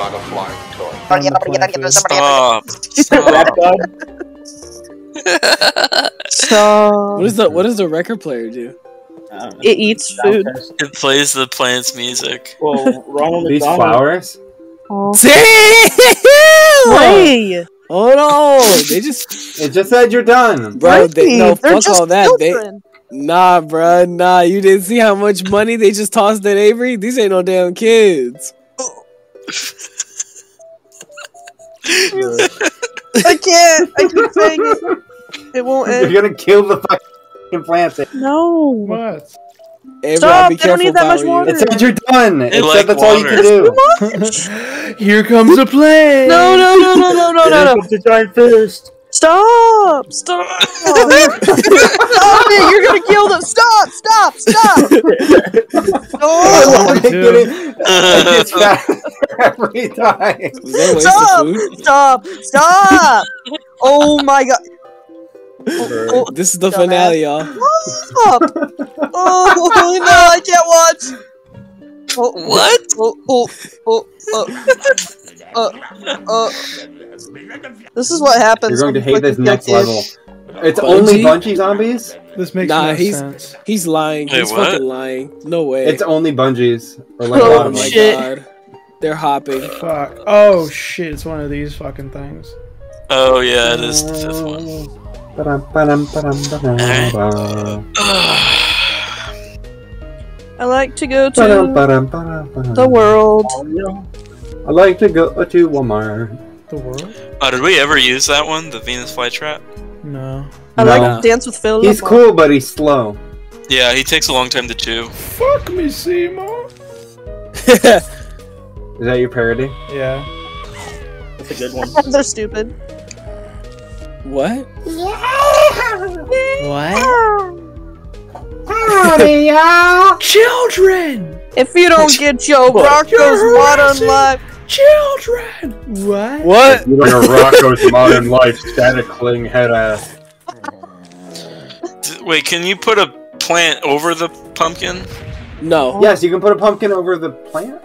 got a flying toy. On the plant for this. Stop. Stop. What is the what does the record player do? It eats food. It plays the plant's music. Well, Ronald These McDonald. flowers? Oh. Damn! Wait. Hold on, they just It just said you're done. bro. They, no, They're fuck just all that. They, nah, bro, nah. You didn't see how much money they just tossed at Avery. These ain't no damn kids. I can't. I keep saying it. It won't end. You're gonna kill the fucking plants. No. What? Avery, Stop, I'll be they don't need that much were you. water. said you're done. It, They said like that's all you can do. Here comes a plane. No, no, no, no, no, no, no, no. Comes the giant fist. Stop! Stop! Stop it! You're gonna kill them! Stop! Stop! Stop! I No! love it. too. Getting- it gets faster every time. Was that a waste Stop! Stop! Stop! Oh my god! Oh, oh, This is the Dumbass. finale, y'all. stop! Oh no! I can't watch. Oh, What? Oh, oh, oh, oh, uh, uh. This is what happens. You're going to hate this next kill level. It's Bungee? only Bungee zombies? This makes Nah, no he's- sense. He's lying. Wait, He's what? fucking lying. No way. It's only Bungees. Or like Oh, lot oh of my shit. god. They're hopping. Fuck. Oh shit! It's one of these fucking things. Oh yeah, it is the fifth one. I like to go to the world. I like to go to Walmart. The world? Oh, did we ever use that one? The Venus flytrap? No. I No. like to dance with Phil. He's cool, but he's slow. Yeah, he takes a long time to chew. Fuck me, Seymour. Is that your parody? Yeah. That's a good one. They're stupid. what? What? Children. If you don't get your Rocko's Modern Life, Children. What? What? You're like a Rocko's Modern Life static cling head ass. Wait, can you put a plant over the pumpkin? No. Yes, you can put a pumpkin over the plant.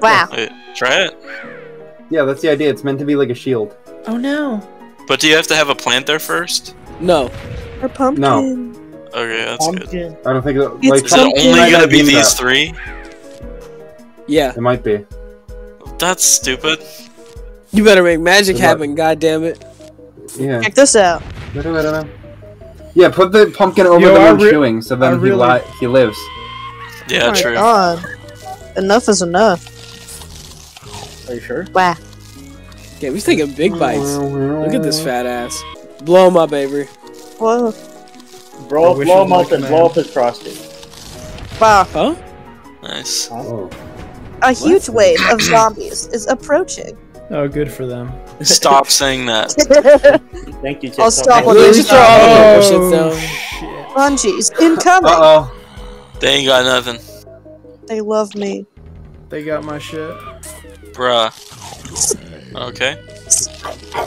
wow. Wait, try it. Yeah, that's the idea. It's meant to be like a shield. Oh no. But do you have to have a plant there first? No. Or pumpkin. No. Okay, that's good. Pumpkin. I don't think it, It's like Is it only gonna be these that. three? Yeah. It might be. That's stupid. You better make magic Good happen, god damn it. Yeah. Check this out. Yeah, put the pumpkin over Yo, the I one chewing, so I then he really- li- he lives. Yeah, oh my true. god. Enough is enough. Are you sure? Wow. Damn, he's taking big bites. Look at this fat ass. Blow him up, Avery. Whoa. I Blow, wish blow him up and a blow up his prostate. Wow. Huh? Nice. Oh. A huge wave of zombies is approaching. Oh, good for them. Stop saying that. Thank you, I'll stop Really, with this. throw all the paper shits Oh shit. Bungees incoming. Uh oh. They ain't got nothing. They love me. They got my shit. Bruh. Okay.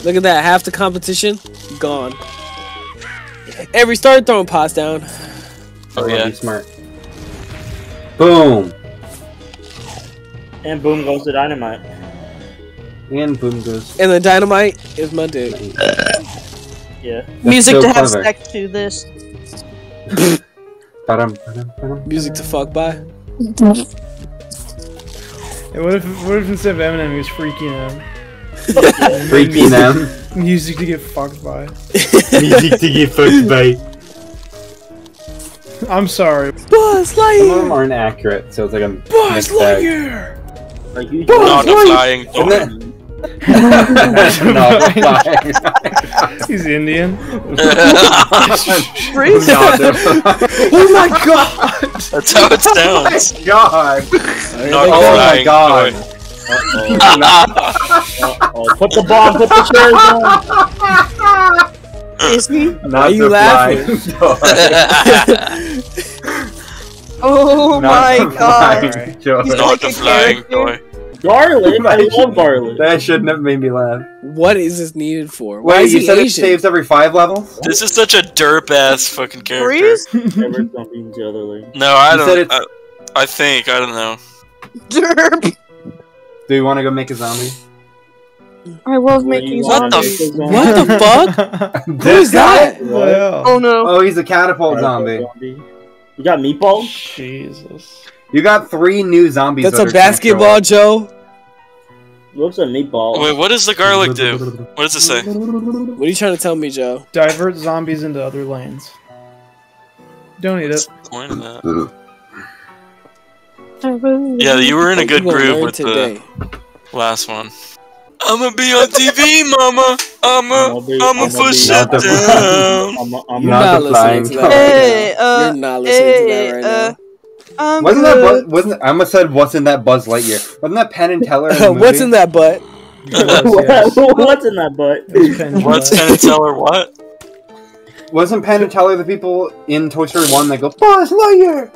Look at that. Half the competition gone. Avery, start throwing pots down. Oh, yeah. yeah. Smart. Boom. And boom goes the dynamite. And boom goes. And the dynamite is my dick. Yeah. Music so to have clever. sex to this. Ba-dum, ba-dum, ba-dum. Music to fuck by. Hey, what if what if instead of Eminem he was freaking out? Freaking them. Music to get fucked by. Music to get fucked by. I'm sorry. Buzz Lightyear. Some of them aren't accurate, so it's like a Buzz mixed bag. Lightyear! A huge Not a flying Isn't toy. flying. He's Indian. Freeze. Oh my god! That's how it sounds. God. Not a Oh my God. toy. Oh, put the bomb, put the chairs on. Is he? Not you the laughing? Flying toy. Oh Not my god. flying toy. He's Not like the a flying character. toy. Garlic? I love garlic. That shouldn't have made me laugh. What is this needed for? Why Wait, is you he said it saves every five levels? This is such a derp ass fucking character. Freeze? Never something the other leg. No, I You said don't. I, I think I don't know. Derp. Do you want to go make a zombie? I love Where making you What wanna the make? What the fuck? Who's that? Well, Oh no. Oh, he's a catapult zombie. You got meatballs? Jesus. You got three new zombies. That's that a are basketball. Joe. Looks like meatballs. Wait, what does the garlic do? What does it say? What are you trying to tell me, Joe? Divert zombies into other lanes. Don't eat What's it. the point of that? Yeah, you were in a good gonna groove with today. the last one. I'ma be on TV, mama. I'ma, I'ma be- I'ma I'ma push be- it down. I'm, I'm, You're Not not, listening flying to that. Hey, uh, You're not listening to that right uh, I'm Wasn't that good. Buzz, wasn't I almost said wasn't that Buzz Lightyear? Wasn't that Penn and Teller? In the now. What's in that butt? Yes, yes. What's in that butt? It's Penn What's Jillette. Penn and Teller? What? Wasn't Penn and Teller the people in Toy Story One that go Buzz Lightyear?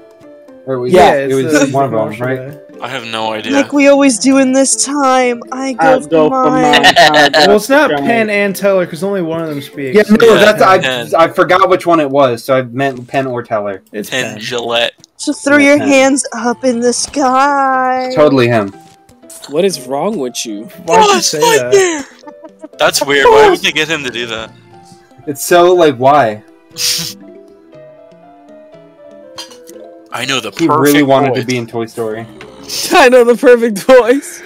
Or was Yeah, it, it was the one of them, commercial right? Guy. I have no idea. Like we always do in this time. I go, I for go for mine. mine. Well, it's not for Penn and Teller because only one of them speaks. Yeah, no, Yeah, that's I, I forgot which one it was, so I meant Penn or Teller. It's Penn Penn. Jillette. So throw your Yeah. hands up in the sky. Totally him. What is wrong with you? Why'd you oh, say that? That's weird. Why would they get him to do that? It's so like why I know the he perfect really wanted voice. to be in Toy Story. I know the perfect voice.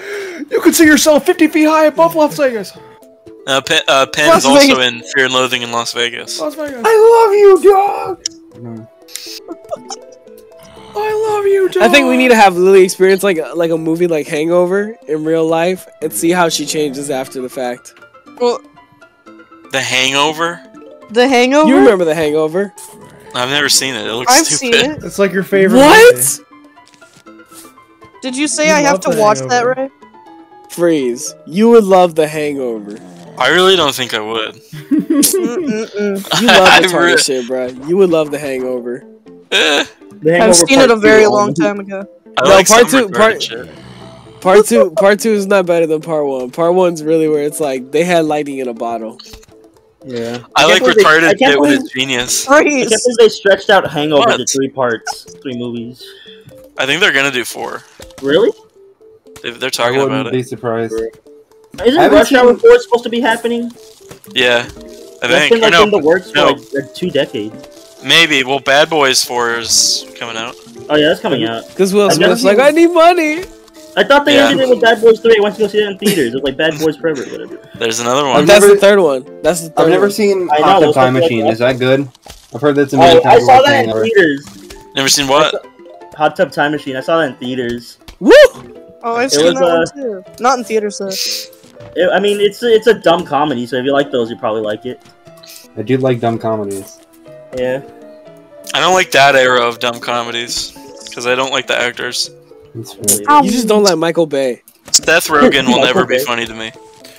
You can see yourself 50 feet high above Las Vegas. Uh, Penn, uh, Penn's Las also Vegas. in Fear and Loathing in Las Vegas. Las Vegas. I love you, dog. I love you, dog. I think we need to have Lilli experience like a, like a movie like Hangover in real life and see how she changes after the fact. Well, The Hangover. the Hangover. You remember the Hangover? I've never seen it. It looks I've stupid. seen it. It's like your favorite. What? Did you say You I have to The watch that, Hangover. Ray? Freeze. You would love the Hangover. I really don't think I would. You love the retarded re- shit, bro. You would love the Hangover. Eh, The I've seen it a very Two. long time ago. I No, like part two- part- shit. Part two, part two is not better than part one. Part one's really where it's like they had lightning in a bottle. Yeah. I, I like can't believe they- I retarded can't shit when believe- it's genius. I can't Freeze. believe they stretched out Hangover What? to three parts, three movies. I think they're gonna do four. Really? They- They're I talking wouldn't about be it. surprised. Isn't I haven't Rush Hour seen- 4 supposed to be happening? Yeah, I That's think. been Or like no, in the works no. for like, like two decades. maybe. Well, Bad Boys Four is coming out. Oh yeah, that's coming out. Cause Will I've Smith's like, I need money. I thought they Yeah. ended it with Bad Boys 3. I went to go see that in theaters. It's like Bad Boys Forever, whatever. There's another I've one. That's never- the third one. That's the 3rd I've never one. seen I know, Hot Time look like Machine. that. Is that good? I've heard that's a Oh, million I saw that in theaters. Never seen what? Hot Tub Time Machine. I saw that in theaters. Woo! Oh, I've It seen was, that uh, one too. Not in theaters though. It, I mean, it's it's a dumb comedy, so if you like those, you probably like it. I do like dumb comedies. Yeah. I don't like that era of dumb comedies because I don't like the actors. That's You just don't like Michael Bay. Seth Rogen will never be funny to me.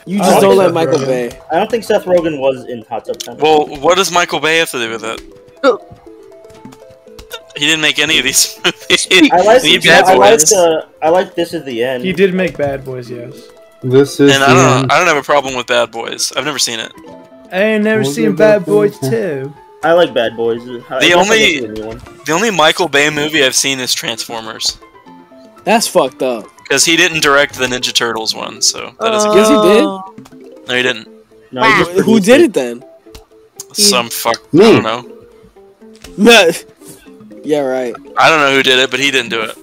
You I just like don't like Michael Rogen. Bay. I don't think Seth Rogen was in Hot Tub Time. Well, what does Michael Bay have to do with it? He didn't make any of these movies. I like. He I like. Boys. Uh, I like. This is the end. He did make Bad Boys, yes. This is And I don't end. know. I don't have a problem with Bad Boys. I've never seen it. I ain't never We'll seen Bad back Boys too. I like Bad Boys. I guess only- the. The only Michael Bay movie I've seen is Transformers That's fucked up. because he didn't direct the Ninja Turtles one, so that is Yes, he did. No, he didn't. No, he Who did it then? Some fuck. Me. I don't know. Yeah, right. I don't know who did it, but he didn't do it.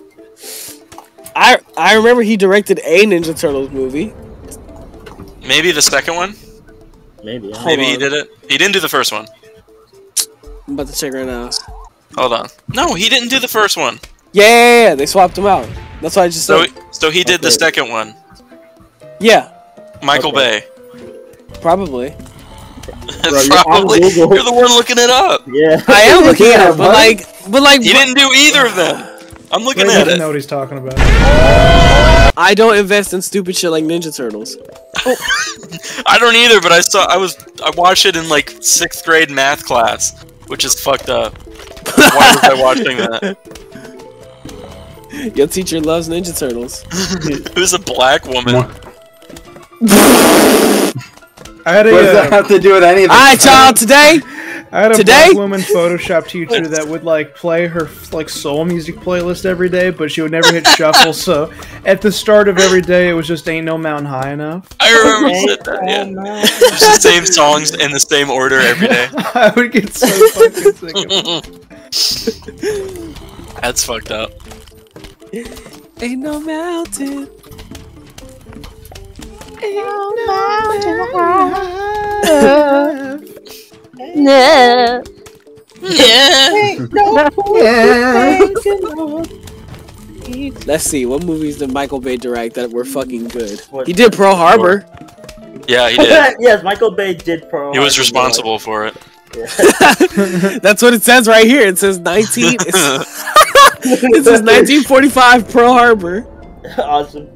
I I remember he directed a Ninja Turtles movie. Maybe the second one. Maybe. I Maybe know. he did it. He didn't do the first one. I'm about to check right now. Hold on. No, he didn't do the first one. Yeah, yeah, yeah, they swapped him out. That's why I just So, said. so he did the second one. Yeah, Michael Okay. probably. Bro, you're Probably. You're the one looking it up. Yeah. I am looking at Yeah, it, but like, but like, He didn't do either of them. I'm looking Ray at doesn't it. know what he's talking about. I don't invest in stupid shit like Ninja Turtles. I don't either, but I saw. I was. I watched it in like sixth grade math class, which is fucked up. Why was I watching that? Your teacher loves Ninja Turtles. Who's a black woman? What I had a, does that uh, have to do with anything? All right, y'all. Today, I had a Today? black woman Photoshop teacher that would like play her like soul music playlist every day, but she would never hit shuffle. So at the start of every day, it was just "Ain't No Mountain High Enough." I remember you that. Yeah, It's the same songs in the same order every day. I would get so fucking sick of it. That's fucked up. Ain't no mountain. Yeah. Yeah. Let's see, what movies did Michael Bay direct that were fucking good? What- He did Pearl Harbor. Yeah, he did. yes, Michael Bay did Pearl. He was Harbor, responsible for it. That's what it says right here. It says 19. It says 1945 Pearl Harbor. awesome.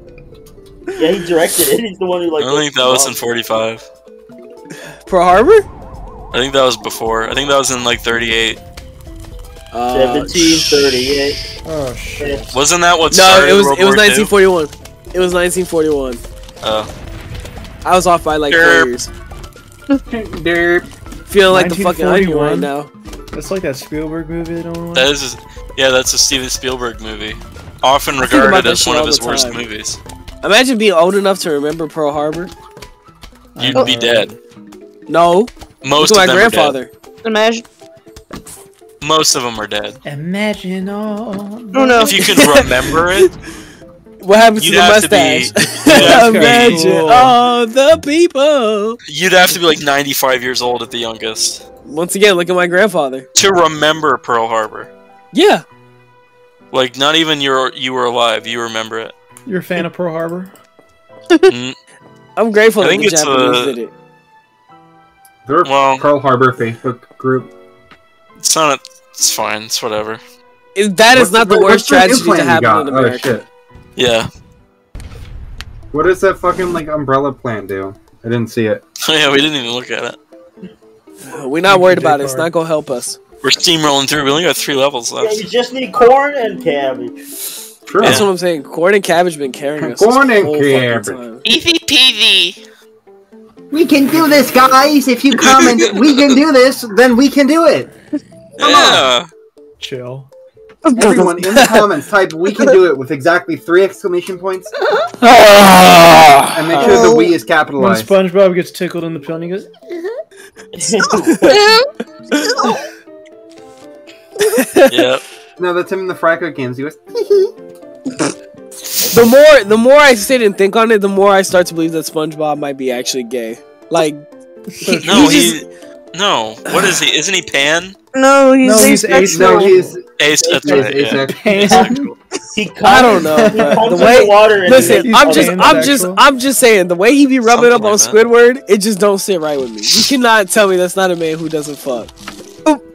Yeah, he directed it. He's the one who like. I think that was in 45. Pearl Harbor? I think that was before. I think that was in like 38. Uh, Seventeen thirty-eight. Oh shit! Wasn't that what No, started it was World it was War II? 1941. It was 1941. Oh. I was off by like Derp. four years. Derp. Feeling like the fucking onion right 1941? now. That's like that Spielberg movie. That don't That is, yeah, that's a Steven Spielberg movie. Often I think about regarded as one of his worst time. movies. Imagine being old enough to remember Pearl Harbor. You'd be dead. No, Most look of at my them grandfather. Imagine. are dead. Most of them are dead. Imagine all. Oh no. If you could remember it, What happens You'd to the have mustache? you'd to be- Imagine Cool. all the people. you'd have to be like 95 years old at the youngest Once again, look at my grandfather. to remember Pearl Harbor. Yeah, Like not even you're you were alive, you remember it. You're a fan of Pearl Harbor? Mm, I'm grateful I that the it's, Japanese uh, did it. There are Well- Pearl Harbor Facebook group. It's not. It's fine. It's whatever. It- That is What's not the what's worst new tragedy to happen got? in Oh America. shit! Yeah. What does that fucking like umbrella plan do? I didn't see it. yeah. We didn't even look at it. Uh, we're not worried about it. It's not gonna help us. We're steamrolling through. We only got three levels Yeah, left. you just need corn and cabbage. True. That's what I'm saying. Corn and cabbage been carrying us. Corn and whole fucking cabbage. time. Easy peasy. We can do this, guys. If you comment, we can do this. Then we can do it. Yeah. Chill. Everyone in the comments type "we can do it" with exactly three exclamation points, ah. and make sure the "we" is capitalized. When. SpongeBob gets tickled in the pill, and he goes, Yep. No, that's him in the Fracko games. He goes. The more the more I sit and think on it, the more I start to believe that SpongeBob might be actually gay. Like he, No, he he. just No. What is he? Isn't he Pan? No, he's, No, he's asexual. No, he's Ace. That's he's right. Yeah. Pan. He comes, I don't know, He The way- the water listen. I'm just I'm just. I'm just saying the way he be rubbing up Something on like Squidward, it just don't sit right with me. You cannot tell me that's not a man who doesn't fuck.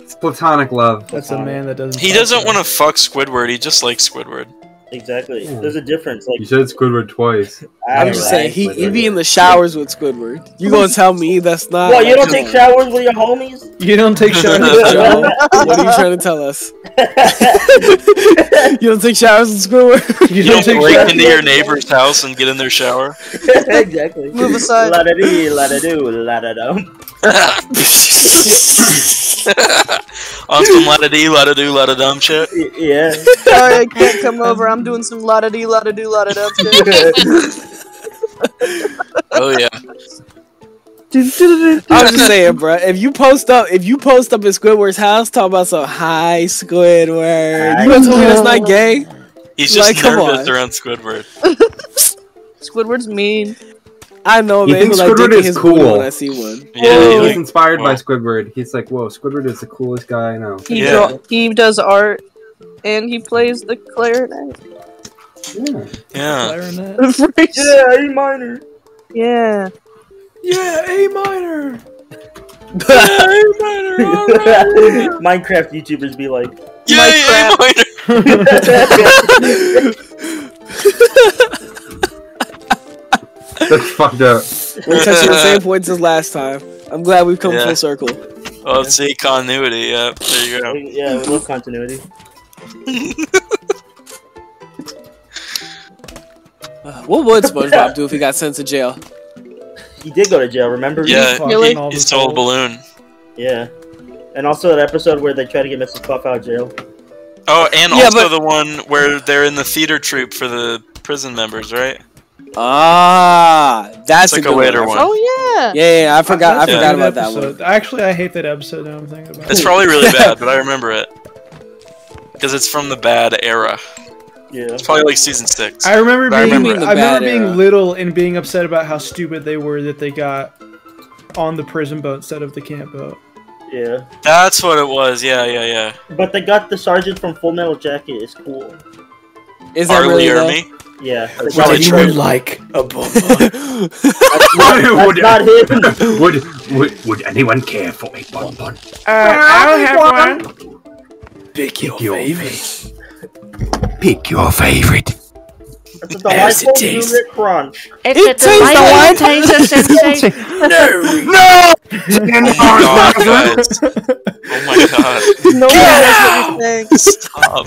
It's platonic love. That's a man that doesn't. He doesn't want to fuck Squidward. He just likes Squidward. Exactly. Yeah. There's a difference. Like You said Squidward twice. I'm just saying he, he be in the showers with Squidward. You gonna tell me that's not? Well, You don't come take showers with your homies? You don't take showers. Joe, what are you trying to tell us? You don't take showers with Squidward? You You don't don't break into your neighbor's house and get in their shower. exactly. Move aside. La da dee, la da do, la da dum. On some la da dee, la da do, la da dum shit. Yeah. Sorry, I can't come over. I'm doing some la da dee, la da do, la da dum. shit. Oh yeah. I'm just saying, bro. If you post up, if you post up at Squidward's house, talk about some high Squidward. You gonna tell me that's not gay? He's just Like, nervous around Squidward. Squidward's mean. I know, He man. thinks like Squidward dick is his cool. booty when I see one. Yeah, he he like, inspired by. Squidward. He's like, "Whoa, Squidward is the coolest guy I know." He Yeah. draw, he does art, and he plays the clarinet. Yeah. yeah. Clarinet. Yeah, A minor. yeah. Yeah, A minor. Yeah, A minor. Minecraft YouTubers be like, Yay, A minor. That's fucked up. We're touching the same points as last time. I'm glad we've come Yeah. full circle. Oh, see continuity. Yeah, there you go. yeah, we love continuity. Uh, what would SpongeBob do if he got sent to jail? He did go to jail, remember? Yeah, fucking all he the stole a balloon. Yeah. And also an episode where they try to get Mrs. Puff out of jail. Oh, and Yeah, also but- the one where they're in the theater troupe for the prison members, right? Ah, that's It's like a a later one. Oh yeah. Yeah, yeah, yeah, I forgot. I That's a forgot good about that episode. one. Actually, I hate that episode. Now I'm thinking about It's it. probably really bad, but I remember it because it's from the bad era. Yeah. It's probably like season six. I remember But I being. remember it. I remember being era. little and being upset about how stupid they were that they got on the prison boat instead of the camp boat. Yeah. That's what it was. Yeah, yeah, yeah. But they got the sergeant from Full Metal Jacket. It's cool. Is that R. Lee really though? Ermey. Yeah. That's That's, really true. like a bomb? would, not him. would, would, would anyone care for a bonbon? Uh, I'll have one. Pick your Your favorite. Pick your favorite. That's a How's it delightful taste? Nougat crunch. It's It a tastes delightful like- taste of sensation. No! Oh, God, guys. Oh my god. No one knows what you think. Stop.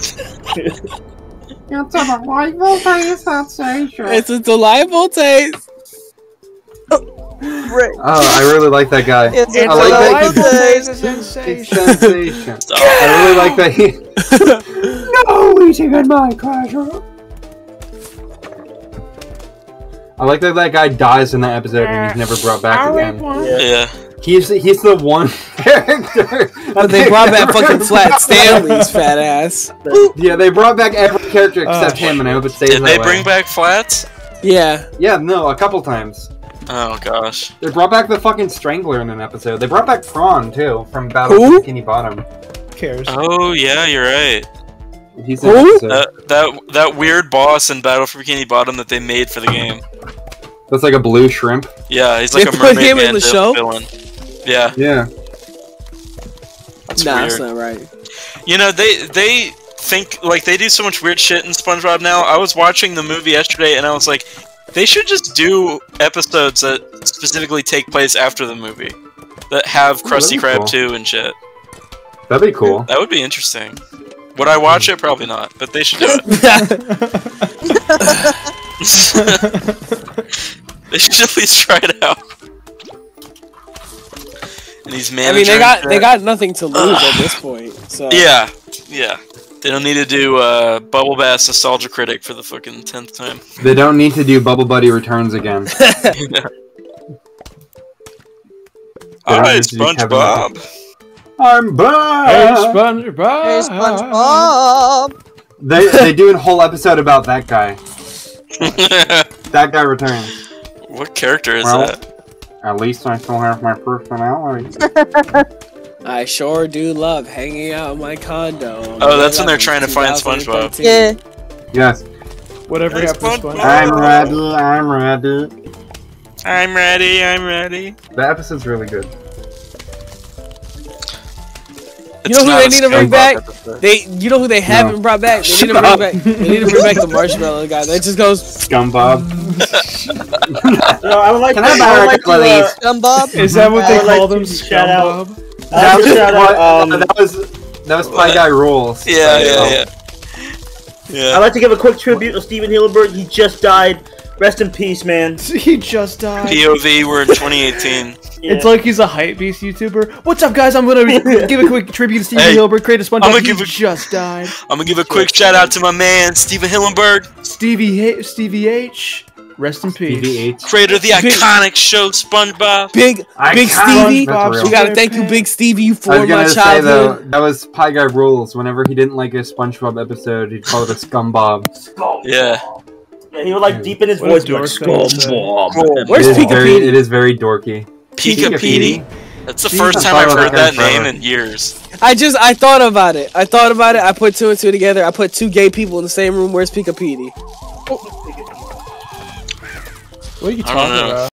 It's a delightful taste. Oh, I really like that guy. It's I a like that delightful taste. a sensation. Sensation. I really like that he. no eating in my classroom. I like that that guy dies in that episode and he's never brought back again. Yeah. Yeah. He's he's the one character. But they brought back fucking Flat Stanley's fat ass. Yeah, they brought back every character oh, except Oh, him, and I hope it stays Did that they way. bring back flats? Yeah. Yeah, no, a couple times. Oh gosh. They brought back the fucking Strangler in an episode. They brought back Prawn too from Battle Who? of Bikini Bottom. Who cares? Oh yeah, you're right. He's Who? an episode. That that that weird boss in Battle for Bikini Bottom that they made for the game. That's like a blue shrimp. Yeah, he's They like a put mermaid him in the show? villain. Yeah, Yeah. that's nah, weird. that's not right. You know, they they think like they do so much weird shit in SpongeBob now. I was watching the movie yesterday and I was like, they should just do episodes that specifically take place after the movie that have Krusty that'd be Krab cool. 2 and shit. That'd be cool. That would be interesting. Would I watch it? Probably not, but they should do it. they should at least try it out. And he's I mean, they got they got nothing to lose at this point. So Yeah, yeah. They don't need to do uh, Bubble Bass Nostalgia Critic for the fucking tenth time. They don't need to do Bubble Buddy Returns again. Hi, need to do Kevin SpongeBob. I'm Hey. SpongeBob. Hey, SpongeBob. They they do a whole episode about that guy. That guy returns. what character is Well, that? At least I still have my personality. I sure do love hanging out in my condo. Oh, that's when they're trying to find SpongeBob. Yeah. Yes. Whatever Hey, happened SpongeBob. SpongeBob? I'm ready. I'm ready. I'm ready. I'm ready. The episode's really good. You know who they need to bring back? They, you know who they haven't brought back? They need to bring back. They need to bring back the marshmallow guy. That just goes. Scumbob. No, I would like Can I have I like to, uh. Scumbob. Is that what they would like call them? shout out- SpongeBob? I would like to shout out, um, that was that was PieGuyRulz. Yeah, yeah, yeah. Yeah. I'd like to give a quick tribute to Stephen Hillenburg. He just died. Rest in peace, man. He just died. POV, we're in 2018. Yeah. It's like he's a hype beast YouTuber. What's up, guys? I'm gonna give a quick tribute to Steven Hey, Hilbert, creator of SpongeBob. I'ma He a- just died. I'm gonna give a quick shout out to my man, Stephen Hillenburg, Stevie H- Stevie H. Rest in peace. TVH. creator of the Big- iconic show SpongeBob. Big, I Big can't- Stevie. That's. We gotta thank you, Big Stevie, I for was my gonna say though, that was PieGuyRulz. Whenever he didn't like a SpongeBob episode, he'd call it a scumbob. Yeah. Yeah, he would like deepen his What voice. Like, dork thing to Where's it is Pika it is very dorky. Pika Pika Petey. That's the Jeez, first time I've heard that that name in years. I just, I thought about it. I thought about it. I put two and two together. I put two gay people in the same room. Where's Pika Petey? What are you talking about?